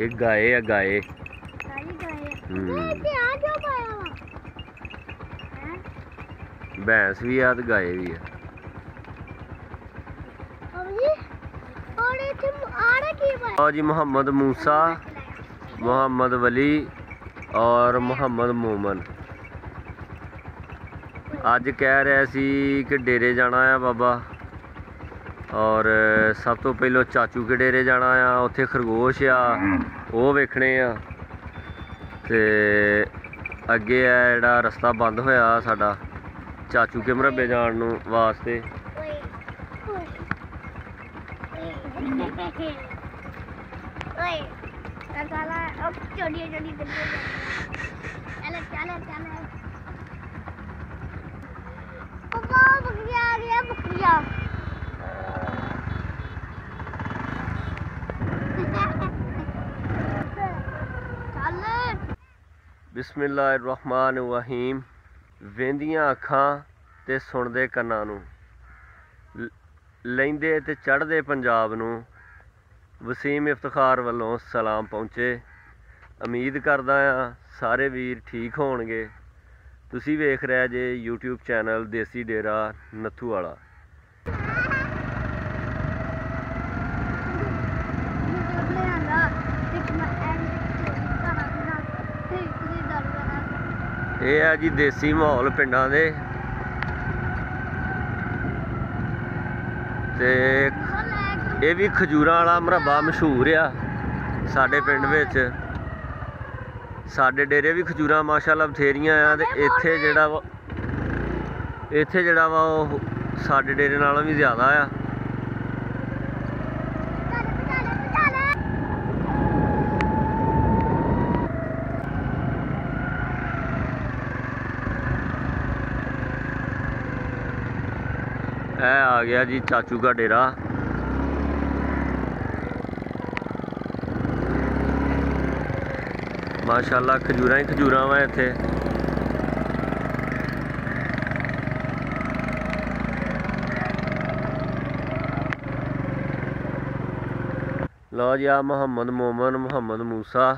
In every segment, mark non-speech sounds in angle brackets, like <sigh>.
ਇਹ ਗਾਏ ਆ ਗਾਏ। ਸਾਰੀ ਗਾਏ। ਹੂੰ। ਤੇ ਆ ਜੋ ਪਾਇਆ ਵਾ ਭੈਂਸ ਵੀ ਆ ਤੇ ਗਾਏ ਵੀ ਆ। ਲਓ ਜੀ ਮੁਹੰਮਦ ਮੂਸਾ ਮੁਹੰਮਦ ਵਲੀ ਔਰ ਮੁਹੰਮਦ ਮੋਮਨ। ਅੱਜ ਕਹਿ ਰਿਹਾ ਸੀ ਕਿ ਡੇਰੇ ਜਾਣਾ ਆ ਬਾਬਾ। ਔਰ ਸਭ ਤੋਂ ਪਹਿਲਾਂ ਚਾਚੂ ਕੇ ਡੇਰੇ ਜਾਣਾ ਆ, ਉੱਥੇ ਖਰਗੋਸ਼ ਆ, ਉਹ ਵੇਖਣੇ ਆ। ਤੇ ਅੱਗੇ ਆ ਜਿਹੜਾ ਰਸਤਾ ਬੰਦ ਹੋਇਆ ਸਾਡਾ, ਚਾਚੂ ਕੇ ਮਰੱਬੇ ਜਾਣ ਨੂੰ ਵਾਸਤੇ। ਓਏ ਕਾਲਾ ਉਹ ਚੋੜੀ ਚੋੜੀ ਚੱਲ ਚੱਲ ਚੱਲ ਚੱਲ ਉਹ ਬਾਬਾ ਆ ਗਿਆ ਬਕਰੀਆ ਚੱਲ ਬਿਸਮਿਲ੍ਲਾਹਿਰਰਹਿਮਾਨਿਰਰਹੀਮ। ਵੇਂਦੀਆਂ ਅੱਖਾਂ ਤੇ ਸੁਣਦੇ ਕੰਨਾਂ ਨੂੰ, ਲ- ਲੈਂਦੇ ਤੇ ਚੜ੍ਹਦੇ ਪੰਜਾਬ ਨੂੰ, ਵਸੀਮ ਇਫਤਖਾਰ ਵੱਲੋਂ ਸਲਾਮ ਪਹੁੰਚੇ। ਉਮੀਦ ਕਰਦਾ ਆ ਸਾਰੇ ਵੀਰ ਠੀਕ ਹੋਣਗੇ। ਤੁਸੀਂ ਵੇਖ ਰਹੇ ਜੇ YouTube ਚੈਨਲ ਦੇਸੀ ਡੇਰਾ ਨੱਥੂ ਵਾਲਾ ਇਹ ਆ ਜੀ ਦੇਸੀ ਮਾਹੌਲ ਪਿੰਡਾਂ ਦੇ। ਤੇ ਇਹ ਵੀ ਖਜੂਰਾਂ ਵਾਲਾ ਮਰਬਾ ਮਸ਼ਹੂਰ ਆ ਸਾਡੇ ਪਿੰਡ ਵਿੱਚ। ਸਾਡੇ ਡੇਰੇ ਵੀ ਖਜੂਰਾਂ ਮਾਸ਼ਾਅੱਲਾ ਬਥੇਰੀਆਂ ਆ ਤੇ ਇੱਥੇ ਜਿਹੜਾ ਵਾ ਇੱਥੇ ਜਿਹੜਾ ਵਾ ਉਹ ਸਾਡੇ ਡੇਰੇ ਨਾਲੋਂ ਵੀ ਜ਼ਿਆਦਾ ਆ ਇਹ ਆ ਗਿਆ ਜੀ ਚਾਚੂ ਦਾ ਡੇਰਾ। ਮਾਸ਼ਾਅੱਲਾ ਖਜੂਰਾਂ ਹੀ ਖਜੂਰਾਂ ਵਾ ਇੱਥੇ। ਲਓ ਜੀ ਆ ਮੁਹੰਮਦ ਮੋਮਨ, ਮੁਹੰਮਦ ਮੂਸਾ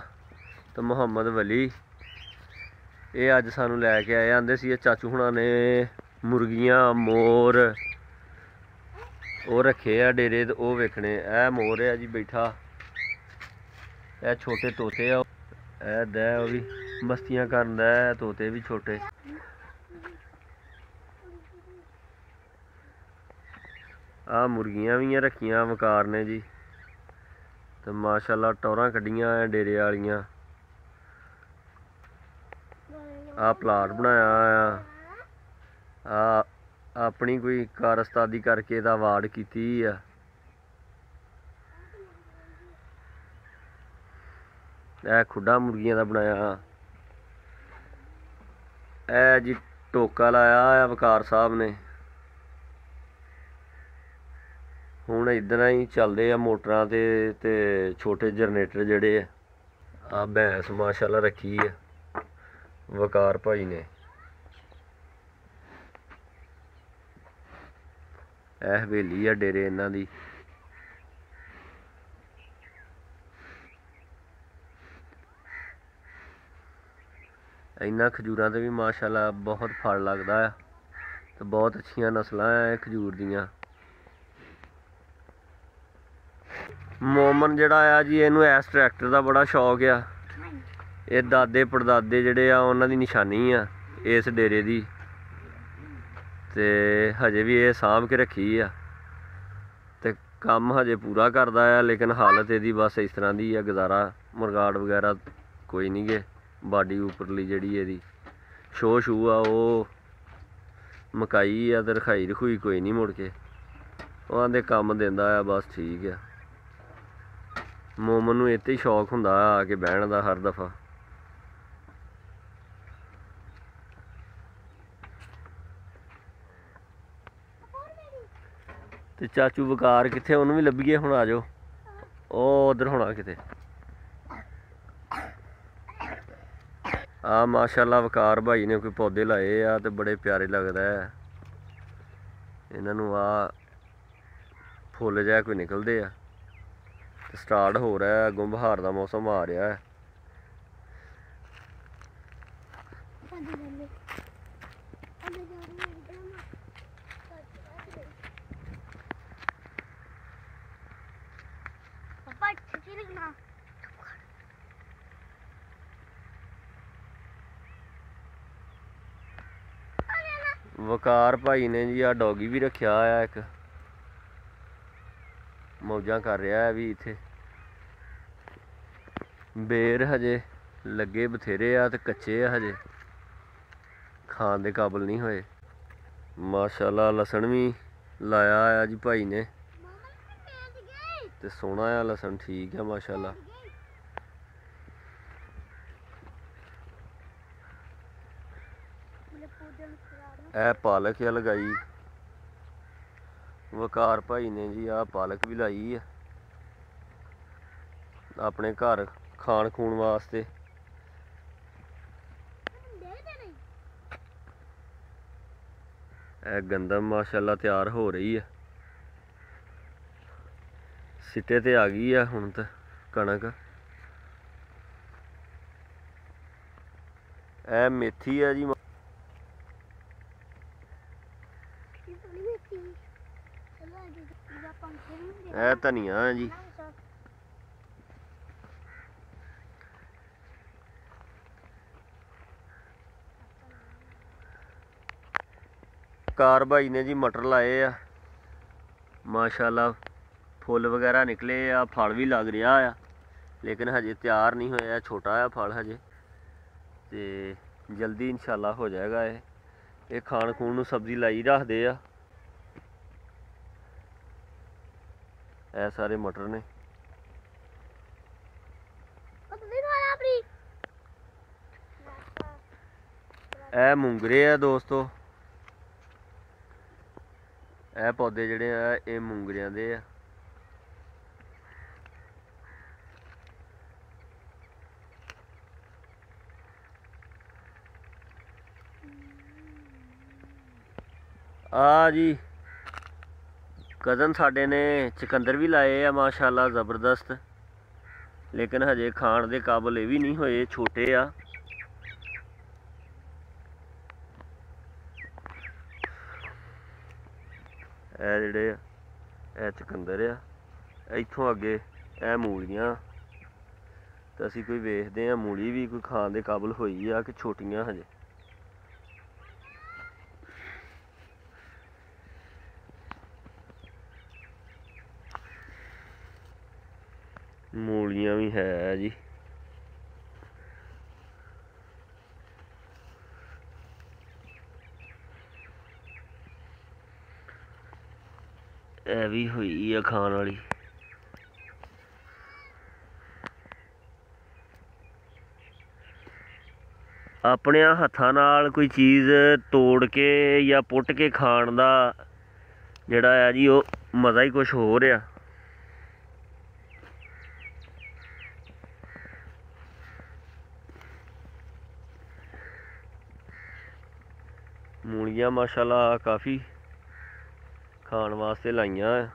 ਤੇ ਮੁਹੰਮਦ ਵਲੀ। ਇਹ ਅੱਜ ਸਾਨੂੰ ਲੈ ਕੇ ਆਏ ਆਂਦੇ ਸੀ ਇਹ ਚਾਚੂ ਹੁਣਾਂ ਨੇ ਮੁਰਗੀਆਂ, ਮੋਰ ਉਹ ਰੱਖੇ ਆ ਡੇਰੇ ਤੇ, ਉਹ ਵੇਖਣੇ। ਇਹ ਮੋਰ ਆ ਜੀ, ਬੈਠਾ। ਇਹ ਛੋਟੇ ਤੋਤੇ ਆ। ਇਹ ਦਾ ਉਹ ਵੀ ਮਸਤੀਆਂ ਕਰਦਾ ਤੋਤੇ ਵੀ ਛੋਟੇ। ਆ ਮੁਰਗੀਆਂ ਵੀ ਰੱਖੀਆਂ, ਵਕਾਰ ਨੇ ਜੀ। ਤੇ ਮਾਸ਼ਾਅੱਲਾ ਟੌਰਾਂ ਕੱਢੀਆਂ ਆ ਡੇਰੇ ਵਾਲੀਆਂ। ਆ ਪਲਾਟ ਬਣਾਇਆ ਆ ਆ ਆਪਣੀ ਕੋਈ ਕਾਰਸਤਾਦੀ ਕਰਕੇ ਇਹਦਾ ਅਵਾਰਡ ਕੀਤੀ ਆ। ਇਹ ਖੁੱਡਾ ਮੁਰਗੀਆਂ ਦਾ ਬਣਾਇਆ ਇਹ ਜੀ ਟੋਕਾ ਲਾਇਆ ਆ ਵਕਾਰ ਸਾਹਿਬ ਨੇ। ਹੁਣ ਇਦਾਂ ਹੀ ਚੱਲਦੇ ਆ ਮੋਟਰਾਂ ਤੇ ਤੇ ਛੋਟੇ ਜਨਰੇਟਰ ਜਿਹੜੇ ਆ। ਆ ਭੈਂਸ ਮਾਸ਼ਾਅੱਲਾ ਰੱਖੀ ਆ। ਵਕਾਰ ਭਾਈ ਨੇ। ਇਹ ਹਵੇਲੀ ਆ ਡੇਰੇ ਇਹਨਾਂ ਦੀ। ਇਹਨਾਂ ਖਜੂਰਾਂ ਤੇ ਵੀ ਮਾਸ਼ਾਅੱਲਾ ਬਹੁਤ ਫਲ ਲੱਗਦਾ ਆ ਤੇ ਬਹੁਤ ਅੱਛੀਆਂ ਨਸਲਾਂ ਆ ਇਹ ਖਜੂਰ ਦੀਆਂ। ਮੋਮਨ ਜਿਹੜਾ ਆ ਜੀ, ਇਹਨੂੰ ਐਸ ਟਰੈਕਟਰ ਦਾ ਬੜਾ ਸ਼ੌਕ ਆ। ਇਹ ਦਾਦੇ ਪੜਦਾਦੇ ਜਿਹੜੇ ਆ, ਉਹਨਾਂ ਦੀ ਨਿਸ਼ਾਨੀ ਆ ਇਸ ਡੇਰੇ ਦੀ। ਤੇ ਹਜੇ ਵੀ ਇਹ ਸਾਂਭ ਕੇ ਰੱਖੀ ਆ। ਤੇ ਕੰਮ ਹਜੇ ਪੂਰਾ ਕਰਦਾ ਆ, ਲੇਕਿਨ ਹਾਲਤ ਇਹਦੀ ਬਸ ਇਸ ਤਰ੍ਹਾਂ ਦੀ ਆ, ਗੁਜ਼ਾਰਾ, ਮੁਰਗਾੜ ਵਗੈਰਾ ਕੋਈ ਨਹੀਂ ਗੇ। ਬਾਡੀ ਉੱਪਰਲੀ ਜਿਹੜੀ ਇਹਦੀ ਸ਼ੋ ਸ਼ੂ ਆ, ਉਹ ਮਕਾਈ ਆ ਤੇ ਰਖਾਈ ਰਖੂਈ ਕੋਈ ਨਹੀਂ ਮੁੜ ਕੇ। ਉਹਨਾਂ ਦੇ ਕੰਮ ਦਿੰਦਾ ਆ, ਬਸ ਠੀਕ ਆ। ਮੋਮਨ ਨੂੰ ਇੱਥੇ ਹੀ ਸ਼ੌਕ ਹੁੰਦਾ ਆ ਆ ਕੇ ਬਹਿਣ ਦਾ ਹਰ ਦਫਾ। ਤੇ ਚਾਚੂ ਵਕਾਰ ਕਿੱਥੇ ਉਹਨੂੰ ਵੀ ਲੱਭੀਏ, ਹੁਣ ਆ ਜਾਓ। ਉਹ ਉਧਰ ਹੋਣਾ ਕਿਤੇ। ਆ ਮਾਸ਼ਾਅੱਲਾ ਵਕਾਰ ਭਾਈ ਨੇ ਕੋਈ ਪੌਦੇ ਲਾਏ ਆ ਤੇ ਬੜੇ ਪਿਆਰੇ ਲੱਗਦਾ ਹੈ। ਇਹਨਾਂ ਨੂੰ ਆ ਫੁੱਲ ਜਿਹਾ ਕੋਈ ਨਿਕਲਦੇ ਆ। ਸਟਾਰਟ ਹੋ ਰਿਹਾ ਗੁੰਬਹਾਰ ਦਾ ਮੌਸਮ ਆ ਰਿਹਾ ਹੈ ਅੰਦਰ ਜਾ ਲੈ ਅੰਦਰ ਜਾ ਰਹੀ ਹੈ ਇੱਧਰ ਨਾ ਪਾਪਾ ਛੇਤੀ ਲਿਖਣਾ ਵਕਾਰ ਭਾਈ ਨੇ ਜੀ ਆ ਡੌਗੀ ਵੀ ਰੱਖਿਆ ਆ ਇੱਕ। ਮੌਜਾਂ ਕਰ ਰਿਹਾ ਹੈ ਵੀ ਇੱਥੇ। ਬੇਰ ਹਜੇ ਲੱਗੇ ਬਥੇਰੇ ਆ ਤੇ ਕੱਚੇ ਆ ਹਜੇ। ਖਾਣ ਦੇ ਕਾਬਲ ਨਹੀਂ ਹੋਏ। ਮਾਸ਼ਾਅੱਲਾ ਲਸਣ ਵੀ ਲਾਇਆ ਆ ਜੀ ਭਾਈ ਨੇ। ਤੇ ਸੋਹਣਾ ਆ ਲਸਣ ਠੀਕ ਆ ਮਾਸ਼ਾਅੱਲਾ ਮੇਰੇ ਪੂਜਨ ਕਰਾ ਇਹ ਪਾਲਕ ਆ ਲਗਾਈ। ਵਕਾਰ ਭਾਈ ਨੇ ਜੀ ਆ ਪਾਲਕ ਵੀ ਲਾਈ ਆ। ਆਪਣੇ ਘਰ ਖਾਣ ਖੂਣ ਵਾਸਤੇ। ਇਹ ਗੰਦਮ ਮਾਸ਼ਾਅੱਲਾ ਤਿਆਰ ਹੋ ਰਹੀ ਹੈ ਸਿੱਟੇ ਤੇ ਆ ਗਈ ਆ ਹੁਣ ਤਾਂ ਕਣਕ। ਇਹ ਮੇਥੀ ਆ ਜੀ ਇਹ ਥੋੜੀ ਮਿੱਟੀ ਚਲੋ ਅੱਜ ਜਿਹੜਾ ਪੰਖੇ ਨੂੰ ਦੇ ਇਹ ਧਨੀਆ ਆ ਜੀ। ਕਾਰ ਭਾਈ ਨੇ ਜੀ ਮਟਰ ਲਾਏ ਆ। ਮਾਸ਼ਾਅੱਲਾ ਫੁੱਲ ਵਗੈਰਾ ਨਿਕਲੇ ਆ, ਫਲ ਵੀ ਲੱਗ ਰਿਹਾ ਆ। ਲੇਕਿਨ ਹਜੇ ਤਿਆਰ ਨਹੀਂ ਹੋਇਆ, ਛੋਟਾ ਆ ਫਲ ਹਜੇ। ਤੇ ਜਲਦੀ ਇਨਸ਼ਾਅੱਲਾ ਹੋ ਜਾਏਗਾ ਇਹ। ਇਹ ਖਾਣ ਖੂਣ ਨੂੰ ਸਬਜ਼ੀ ਲਾਈ ਰੱਖਦੇ ਆ। ਇਹ ਸਾਰੇ ਮਟਰ ਨੇ। ਇਹ ਮੂੰਗਰੇ ਆ ਦੋਸਤੋ। ਇਹ ਪੌਦੇ ਜਿਹੜੇ ਆ ਇਹ ਮੂੰਗਰਿਆਂ ਦੇ ਆ। ਆ ਜੀ। ਕਜ਼ਨ ਸਾਡੇ ਨੇ ਚਕੰਦਰ ਵੀ ਲਾਏ ਆ, ਮਾਸ਼ਾਅੱਲਾ ਜ਼ਬਰਦਸਤ। ਲੇਕਿਨ ਹਜੇ ਖਾਣ ਦੇ ਕਾਬਲ ਇਹ ਵੀ ਨਹੀਂ ਹੋਏ ਛੋਟੇ ਆ। ਇਹ ਜਿਹੜੇ ਇਹ ਚਕੰਦਰ ਆ। ਇੱਥੋਂ ਅੱਗੇ ਇਹ ਮੂਲੀਆਂ। ਤਾਂ ਅਸੀਂ ਕੋਈ ਵੇਖਦੇ ਆ, ਮੂਲੀ ਵੀ ਕੋਈ ਖਾਣ ਦੇ ਕਾਬਲ ਹੋਈ ਆ ਕਿ ਛੋਟੀਆਂ ਹਜੇ ਮੂਲੀਆਂ ਵੀ ਹੈ ਜੀ ਇਹ ਵੀ ਹੋਈ ਆ ਖਾਣ ਵਾਲੀ। ਆਪਣੇ ਹੱਥਾਂ ਨਾਲ ਕੋਈ ਚੀਜ਼ ਤੋੜ ਕੇ ਜਾਂ ਪੁੱਟ ਕੇ ਖਾਣ ਦਾ ਜਿਹੜਾ ਆ ਜੀ, ਉਹ ਮਜ਼ਾ ਹੀ ਕੁਝ ਹੋਰ ਆ। ਮੂਲੀਆਂ, ਮਾਸ਼ਾਅੱਲਾ, ਕਾਫੀ ਖਾਣ ਵਾਸਤੇ ਲਾਈਆਂ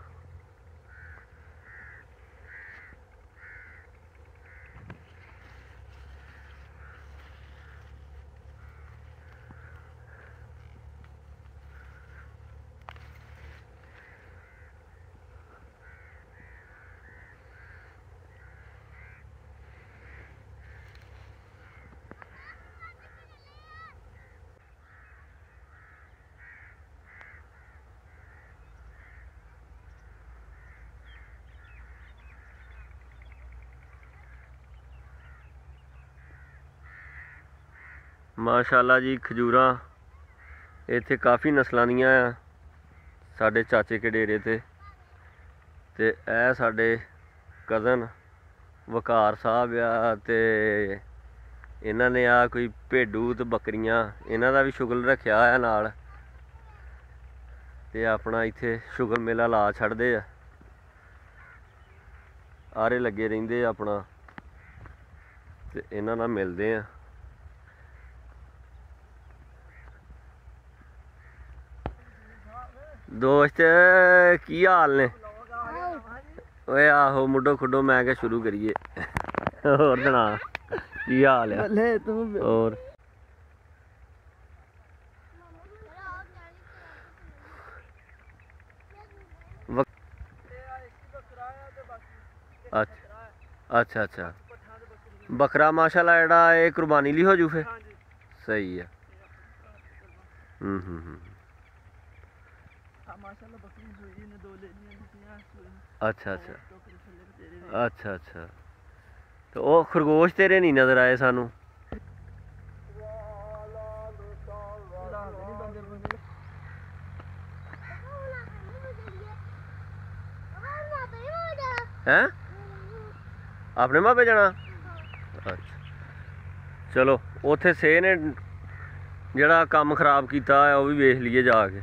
ਮਾਸ਼ਾਅੱਲਾ ਜੀ, ਖਜੂਰਾਂ। ਇੱਥੇ ਕਾਫੀ ਨਸਲਾਂ ਦੀਆਂ ਆ, ਸਾਡੇ ਚਾਚੇ ਕੇ ਡੇਰੇ ਤੇ। ਤੇ ਇਹ ਸਾਡੇ ਕਜ਼ਨ ਵਕਾਰ ਸਾਹਿਬ ਆ ਤੇ ਇਹਨਾਂ ਨੇ ਆ ਕੋਈ ਭੇਡੂ ਤੇ ਬੱਕਰੀਆਂ, ਇਹਨਾਂ ਦਾ ਵੀ ਸ਼ੁਗਲ ਰੱਖਿਆ ਆ ਨਾਲ। ਤੇ ਆਪਣਾ ਇੱਥੇ ਸ਼ੁਗਰ ਮੇਲਾ ਲਾ ਛੱਡਦੇ ਆ। ਆਰੇ ਲੱਗੇ ਰਹਿੰਦੇ ਆ ਆਪਣਾ। ਤੇ ਇਹਨਾਂ ਨਾਲ ਮਿਲਦੇ ਆ। ਦੋਸਤ ਕੀ ਹਾਲ ਨੇ? ਓਏ ਆਹੋ ਮੁੱਢੋ ਖੁੱਡੋ ਮੈਂ ਕਿਹਾ ਸ਼ੁਰੂ ਕਰੀਏ। ਹੋਰ ਸੁਣਾ ਕੀ ਹਾਲ ਆ? ਲੈ ਤੂੰ ਹੋਰ। ਅੱਛਾ ਅੱਛਾ ਅੱਛਾ। ਬੱਕਰਾ ਮਾਸ਼ਾਅੱਲਾ ਜਿਹੜਾ ਇਹ ਕੁਰਬਾਨੀ ਲਈ ਹੋ ਜੂ ਫੇ ਸਹੀ ਆ। ਹੂੰ ਹੂੰ ਹੂੰ। ਅੱਛਾ ਅੱਛਾ ਅੱਛਾ ਅੱਛਾ ਤੇ ਉਹ ਖਰਗੋਸ਼ ਤੇਰੇ ਨਹੀਂ ਨਜ਼ਰ ਆਏ ਸਾਨੂੰ ਹੈ ਆਪਣੇ ਮਾਪੇ ਜਾਣਾ ਅੱਛਾ ਚਲੋ ਉੱਥੇ ਸੇ ਨੇ ਜਿਹੜਾ ਕੰਮ ਖਰਾਬ ਕੀਤਾ ਉਹ ਵੀ ਵੇਖ ਲਈਏ ਜਾ ਕੇ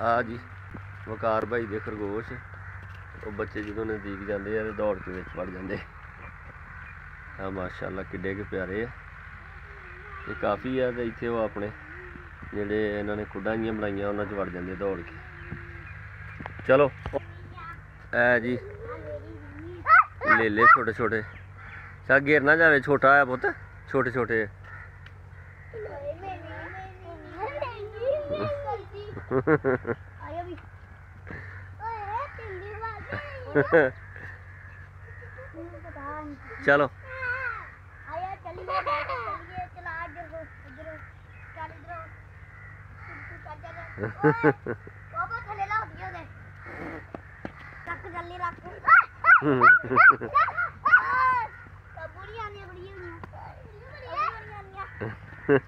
ਆ ਜੀ, ਵਕਾਰ ਭਾਈ ਦੇ ਖਰਗੋਸ਼। ਉਹ ਬੱਚੇ ਜਦੋਂ ਨਜ਼ਦੀਕ ਜਾਂਦੇ ਆ ਤੇ ਦੌੜ ਕੇ ਵਿੱਚ ਵੜ ਜਾਂਦੇ। ਆ ਮਾਸ਼ਾਅੱਲਾ ਕਿੱਡੇ ਕੁ ਪਿਆਰੇ ਆ। ਤੇ ਕਾਫੀ ਆ ਤੇ ਇੱਥੇ ਉਹ ਆਪਣੇ ਜਿਹੜੇ ਇਹਨਾਂ ਨੇ ਖੁੱਡਾਂ ਜੀਆਂ ਬਣਾਈਆਂ, ਉਹਨਾਂ 'ਚ ਵੜ ਜਾਂਦੇ ਦੌੜ ਕੇ। ਚਲੋ। ਐ ਜੀ, ਲੇਲੇ ਛੋਟੇ ਛੋਟੇ ਚਾ ਗਿਰ ਨਾ ਜਾਵੇ, ਛੋਟਾ ਆ ਪੁੱਤ ਛੋਟੇ ਛੋਟੇ ਆਇਆ ਵੀ। ਓਏ ਪਿੰਡੀ ਵਾਲੇ ਪਤਾ ਨਹੀਂ। ਚਲੋ। ਆਇਆ ਚੱਲੀਏ ਚੱਲੀਏ ਚਲਾ ਇੱਧਰ ਇੱਧਰ। ਚੱਲ ਇੱਧਰ ਬਾਬਾ ਥੱਲੇ ਲਾ ਦਿਓ ਉਹਦੇ। ਰੱਖ ਜੱਲੀ <laughs> ਰੱਖ ਤਾਂ ਬੁੜੀਆਂ ਨੇ ਬੁੜੀਆਂ ਨੇ ਬੁੜੀਆਂ ਨੇ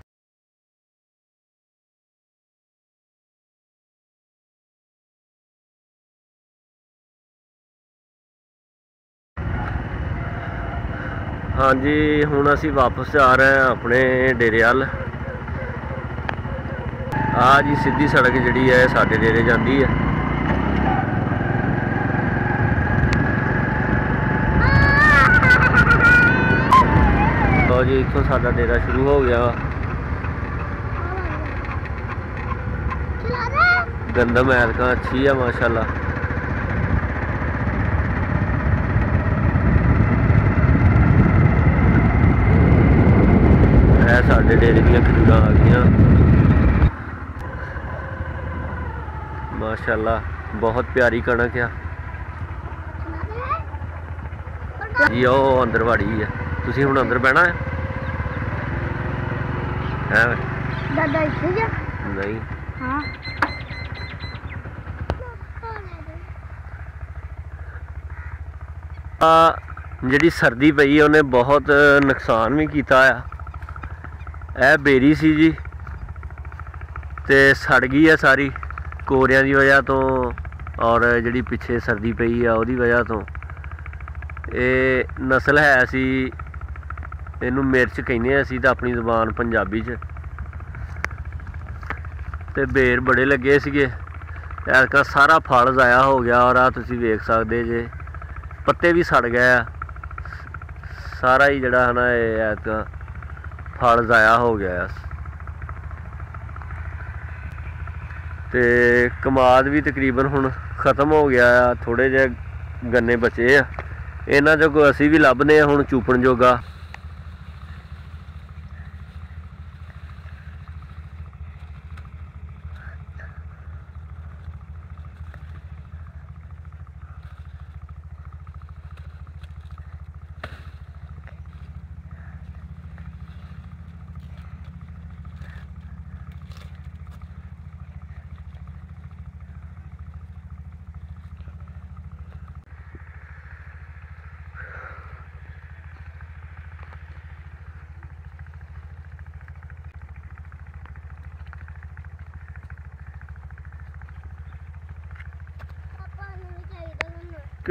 ਹਾਂਜੀ, ਹੁਣ ਅਸੀਂ ਵਾਪਸ ਆ ਰਹੇ ਹਾਂ ਆਪਣੇ ਡੇਰੇ ਵੱਲ। ਆ ਜੀ ਸਿੱਧੀ ਸੜਕ ਜਿਹੜੀ ਹੈ, ਸਾਡੇ ਡੇਰੇ ਜਾਂਦੀ ਹੈ। ਲਓ ਜੀ, ਇੱਥੋਂ ਸਾਡਾ ਡੇਰਾ ਸ਼ੁਰੂ ਹੋ ਗਿਆ ਵਾ। ਗੰਦਮ ਐਲਕਾਂ ਅੱਛੀ ਆ, ਮਾਸ਼ਾਅੱਲਾ। ਸਾਡੇ ਡੇਰੇ ਦੀਆਂ ਖਜੂਰਾਂ ਆ ਗਈਆਂ। ਮਾਸ਼ਾਅੱਲਾ ਬਹੁਤ ਪਿਆਰੀ ਕਣਕ ਆ। ਜੀ ਉਹ ਅੰਦਰ ਵੜੀ ਆ। ਤੁਸੀਂ ਹੁਣ ਅੰਦਰ ਬਹਿਣਾ ਹੈ ਹੈ? ਦਾਦਾ ਇੱਥੇ ਜਾ ਨਹੀਂ। ਹਾਂ। ਆ ਜਿਹੜੀ ਸਰਦੀ ਪਈ ਉਹਨੇ ਬਹੁਤ ਨੁਕਸਾਨ ਵੀ ਕੀਤਾ ਆ। ਇਹ ਬੇਰੀ ਸੀ ਜੀ। ਤੇ ਸੜ ਗਈ ਆ ਸਾਰੀ, ਕੋਰਿਆਂ ਦੀ ਵਜ੍ਹਾ ਤੋਂ ਔਰ ਜਿਹੜੀ ਪਿੱਛੇ ਸਰਦੀ ਪਈ ਆ ਉਹਦੀ ਵਜ੍ਹਾ ਤੋਂ। ਇਹ ਨਸਲ ਹੈ ਸੀ, ਇਹਨੂੰ ਮਿਰਚ ਕਹਿੰਦੇ ਆ ਅਸੀਂ ਤਾਂ ਆਪਣੀ ਜ਼ੁਬਾਨ ਪੰਜਾਬੀ 'ਚ। ਤੇ ਬੇਰ ਬੜੇ ਲੱਗੇ ਸੀਗੇ। ਐਲਕਾ ਸਾਰਾ ਫਲ ਜ਼ਾਇਆ ਹੋ ਗਿਆ ਔਰ ਆ ਤੁਸੀਂ ਵੇਖ ਸਕਦੇ ਜੇ, ਪੱਤੇ ਵੀ ਸੜ ਗਏ ਆ। ਸਾਰਾ ਹੀ ਜਿਹੜਾ ਹੈ ਨਾ ਇਹ ਐਤਕਾਂ ਫਲ ਜ਼ਾਇਆ ਹੋ ਗਿਆ ਆ। ਤੇ ਕਮਾਦ ਵੀ ਤਕਰੀਬਨ ਹੁਣ ਖਤਮ ਹੋ ਗਿਆ ਆ ਥੋੜੇ ਜਿਹੇ ਗੰਨੇ ਬਚੇ ਆ। ਇਹਨਾਂ ਚੋਂ ਅਸੀਂ ਵੀ ਲੱਭਨੇ ਆ ਹੁਣ ਚੂਪਣ ਜੋਗਾ।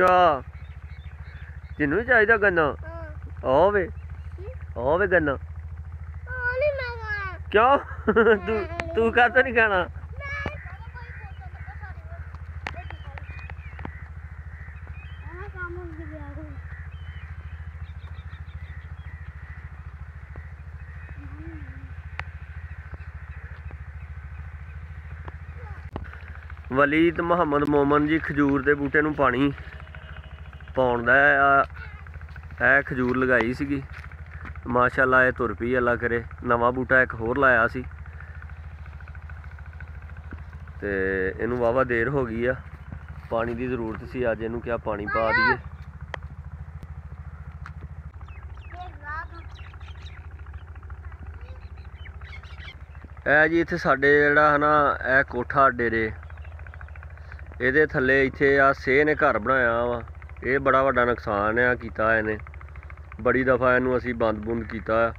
ਅੱਛਾ। ਜਿੰਨੂੰ ਚਾਹੀਦਾ ਗੰਨਾ? ਆਹ ਵੇ। ਆਹ ਵੇ ਗੰਨਾ। ਕਿਉਂ? ਤੂੰ ਤੂੰ ਕਾਹਤੋਂ ਨਹੀਂ ਖਾਣਾ ਵਲੀਦ ਮੁਹੰਮਦ ਮੋਮਨ ਜੀ ਖਜੂਰ ਦੇ ਬੂਟੇ ਨੂੰ ਪਾਣੀ। ਪਾਉਣ ਦਾ ਆ ਇਹ ਖਜੂਰ ਲਗਾਈ ਸੀਗੀ। ਮਾਸ਼ਾਅੱਲਾ ਇਹ ਤੁਰ ਪਈ ਅੱਲਾ ਕਰੇ। ਨਵਾਂ ਬੂਟਾ ਇੱਕ ਹੋਰ ਲਾਇਆ ਸੀ। ਤੇ ਇਹਨੂੰ ਵਾਵਾ ਦੇਰ ਹੋ ਗਈ ਆ। ਪਾਣੀ ਦੀ ਜ਼ਰੂਰਤ ਸੀ ਅੱਜ ਇਹਨੂੰ ਕਿਹਾ ਪਾਣੀ ਪਾ ਦਈਏ। ਇਹ ਜੀ ਇੱਥੇ ਸਾਡੇ ਜਿਹੜਾ ਹਨਾ ਇਹ ਕੋਠਾ ਡੇਰੇ। ਇਹਦੇ ਥੱਲੇ ਇੱਥੇ ਆ ਸੇ ਨੇ ਘਰ ਬਣਾਇਆ ਵਾ। ਇਹ ਬੜਾ ਵੱਡਾ ਨੁਕਸਾਨ ਆ, ਕੀਤਾ ਇਹਨੇ। ਬੜੀ ਦਫਾ ਇਹਨੂੰ ਅਸੀਂ ਬੰਦ ਬੁੰਦ ਕੀਤਾ। ਆ।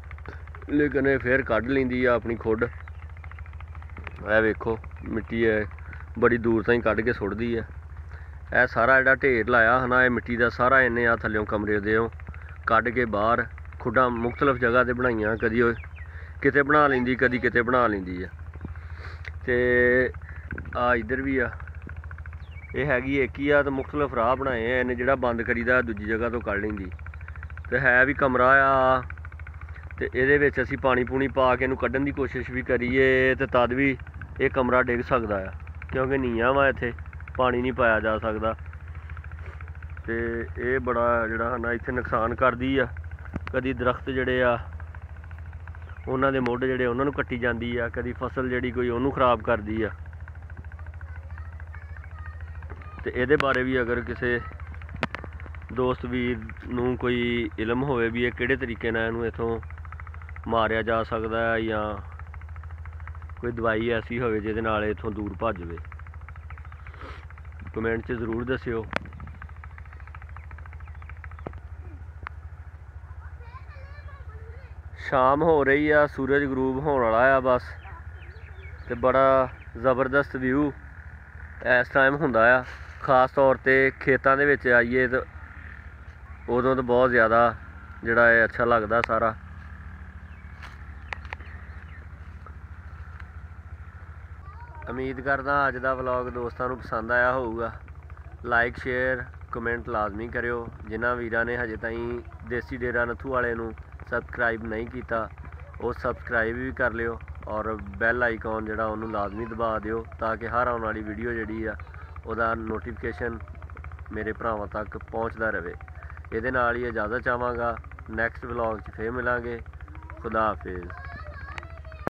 ਲੇਕਿਨ ਇਹ ਫੇਰ ਕੱਢ ਲੈਂਦੀ ਆ ਆਪਣੀ ਖੁੱਡ। ਇਹ ਵੇਖੋ, ਮਿੱਟੀ ਹੈ ਬੜੀ ਦੂਰ ਤਾਈਂ ਕੱਢ ਕੇ ਸੁੱਟਦੀ ਆ। ਇਹ ਸਾਰਾ ਜਿਹੜਾ ਢੇਰ ਲਾਇਆ ਹਨਾ, ਇਹ ਮਿੱਟੀ ਦਾ ਸਾਰਾ ਇਹਨੇ ਆ ਥੱਲਿਓਂ ਕਮਰੇ ਦੇਓ ਕੱਢ ਕੇ ਬਾਹਰ ਖੁੱਡਾਂ ਮੁxtਲਫ ਜਗ੍ਹਾ ਤੇ ਬਣਾਈਆਂ, ਕਦੀ ਉਹ ਕਿਤੇ ਬਣਾ ਲੈਂਦੀ, ਕਦੀ ਕਿਤੇ ਬਣਾ ਲੈਂਦੀ ਆ। ਤੇ ਆ ਇੱਧਰ ਵੀ ਆ। ਇਹ ਹੈਗੀ ਇੱਕ ਹੀ ਆ ਤੇ ਮੁxtਲਫ ਰਾਹ ਬਣਾਏ ਆ, ਇਹਨੇ ਜਿਹੜਾ ਬੰਦ ਕਰੀਦਾ ਦੂਜੀ ਜਗ੍ਹਾ ਤੋਂ ਕੱਢ ਲੈਂਦੀ। ਤੇ ਹੈ ਵੀ ਕਮਰਾ ਆ, ਤੇ ਇਹਦੇ ਵਿੱਚ ਅਸੀਂ ਪਾਣੀ ਪੂਣੀ ਪਾ ਕੇ ਇਹਨੂੰ ਕੱਢਣ ਦੀ ਕੋਸ਼ਿਸ਼ ਵੀ ਕਰੀਏ, ਤੇ ਤਦ ਵੀ ਇਹ ਕਮਰਾ ਡਿੱਗ ਸਕਦਾ ਆ, ਕਿਉਂਕਿ ਨੀਹਾਂ ਵਾ ਇੱਥੇ, ਪਾਣੀ ਨਹੀਂ ਪਾਇਆ ਜਾ ਸਕਦਾ। ਤੇ ਇਹ ਬੜਾ ਜਿਹੜਾ ਹਨਾ, ਇੱਥੇ ਨੁਕਸਾਨ ਕਰਦੀ ਆ। ਕਦੀ ਦਰਖਤ ਜਿਹੜੇ ਆ, ਉਹਨਾਂ ਦੇ ਮੁੱਢ ਜਿਹੜੇ ਉਹਨਾਂ ਨੂੰ ਕੱਟੀ ਜਾਂਦੀ ਆ, ਕਦੀ ਫਸਲ ਜਿਹੜੀ ਕੋਈ ਉਹਨੂੰ ਖਰਾਬ ਕਰਦੀ ਆ। ਤੇ ਇਹਦੇ ਬਾਰੇ ਵੀ ਅਗਰ ਕਿਸੇ ਦੋਸਤ ਵੀਰ ਨੂੰ ਕੋਈ ਇਲਮ ਹੋਵੇ ਵੀ ਇਹ ਕਿਹੜੇ ਤਰੀਕੇ ਨਾਲ ਇਹਨੂੰ ਇਥੋਂ ਮਾਰਿਆ ਜਾ ਸਕਦਾ ਹੈ ਜਾਂ ਕੋਈ ਦਵਾਈ ਐਸੀ ਹੋਵੇ ਜਿਹਦੇ ਨਾਲ ਇਥੋਂ ਦੂਰ ਭੱਜ ਜਾਵੇ। ਕਮੈਂਟ 'ਚ ਜ਼ਰੂਰ ਦੱਸਿਓ। ਸ਼ਾਮ ਹੋ ਰਹੀ ਆ, ਸੂਰਜ ਗਰੂਬ ਹੋਣ ਵਾਲਾ ਆ ਬਸ, ਤੇ ਬੜਾ ਜ਼ਬਰਦਸਤ ਵਿਊ ਇਸ ਟਾਈਮ ਹੁੰਦਾ ਆ। ਖਾਸ ਤੌਰ ਤੇ ਖੇਤਾਂ ਦੇ ਵਿੱਚ ਆਈਏ ਤਾਂ ਉਦੋਂ ਤਾਂ ਬਹੁਤ ਜ਼ਿਆਦਾ ਜਿਹੜਾ ਹੈ ਅੱਛਾ ਲੱਗਦਾ ਸਾਰਾ। ਉਮੀਦ ਕਰਦਾ ਅੱਜ ਦਾ ਵਲੌਗ ਦੋਸਤਾਂ ਨੂੰ ਪਸੰਦ ਆਇਆ ਹੋਊਗਾ। ਲਾਈਕ ਸ਼ੇਅਰ ਕਮੈਂਟ ਲਾਜ਼ਮੀ ਕਰਿਓ। ਜਿਨ੍ਹਾਂ ਵੀਰਾਂ ਨੇ ਹਜੇ ਤਾਈਂ ਦੇਸੀ ਡੇਰਾ ਨੱਥੂ ਵਾਲੇ ਨੂੰ ਸਬਸਕ੍ਰਾਈਬ ਨਹੀਂ ਕੀਤਾ, ਉਹ ਸਬਸਕ੍ਰਾਈਬ ਵੀ ਕਰ ਲਿਓ ਔਰ ਬੈਲ ਆਈਕਨ ਜਿਹੜਾ ਉਹਨੂੰ ਲਾਜ਼ਮੀ ਦਬਾ ਦਿਓ ਤਾਂ ਕਿ ਹਰ ਆਉਣ ਵਾਲੀ ਵੀਡੀਓ ਜਿਹੜੀ ਆ ਉਹਦਾ ਨੋਟੀਫਿਕੇਸ਼ਨ ਮੇਰੇ ਭਰਾਵਾਂ ਤੱਕ ਪਹੁੰਚਦਾ ਰਹੇ ਇਹਦੇ ਨਾਲ ਹੀ ਇਜਾਜ਼ਤ ਚਾਹਾਂਗਾ। ਨੈਕਸਟ ਵਲੌਗ 'ਚ ਫੇਰ ਮਿਲਾਂਗੇ। ਖੁਦਾ ਹਾਫਿਜ਼।